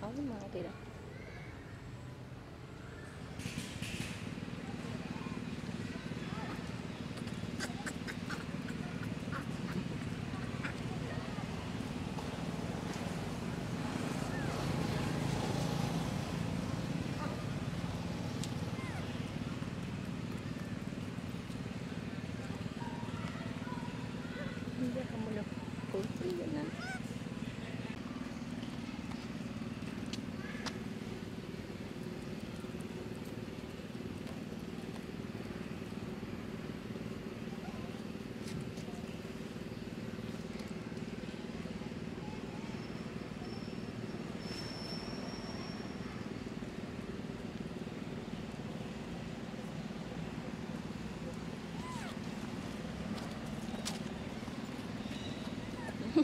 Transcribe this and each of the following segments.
好的嘛 awak? Ở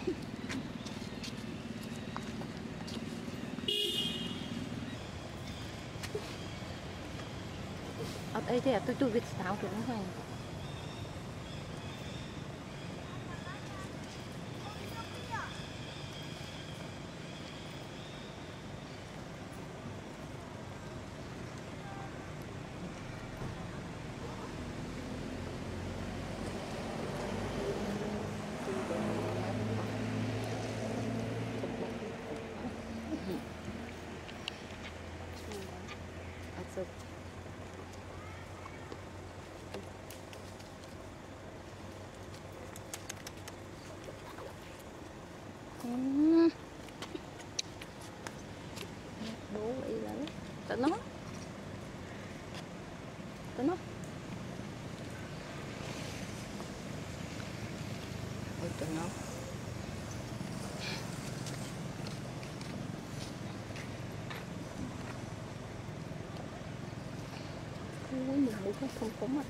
đây thì tôi tôi biết sao được không phải Ôi tớ nó Ui, mình muốn không không có mặt.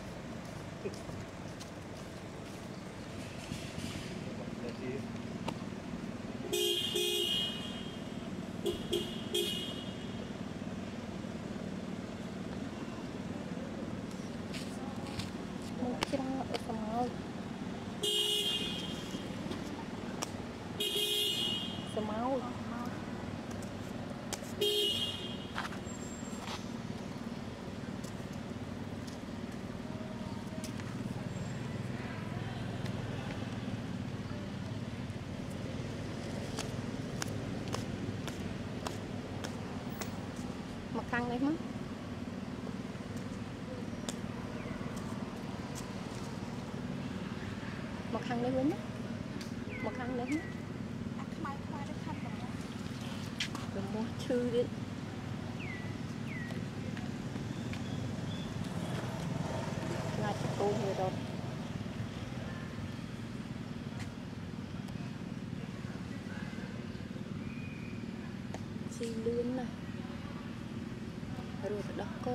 ngon em á. Một khăn đấy lính một khăn đấy đừng mua thư đi. Là chị cô người rồi. Xin lươn này rồi phải đọc cô.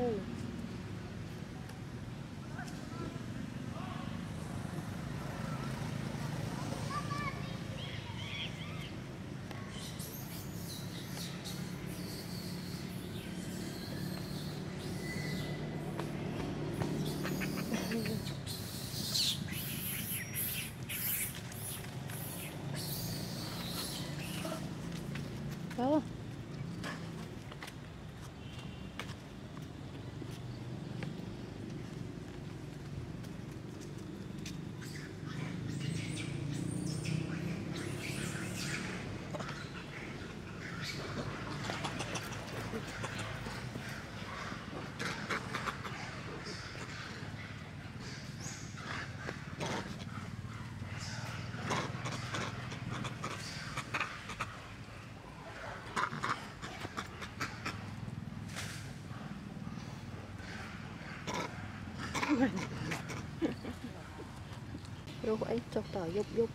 រស់អីចុះតើយប់យប់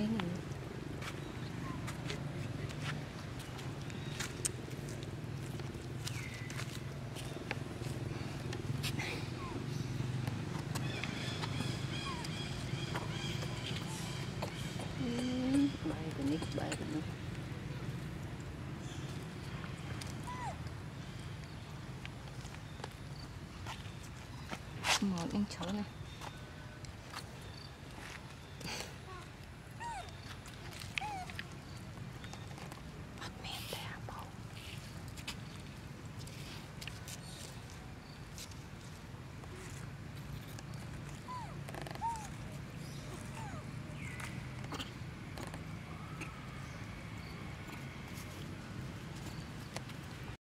bên này bay của nick bay một em cháu này.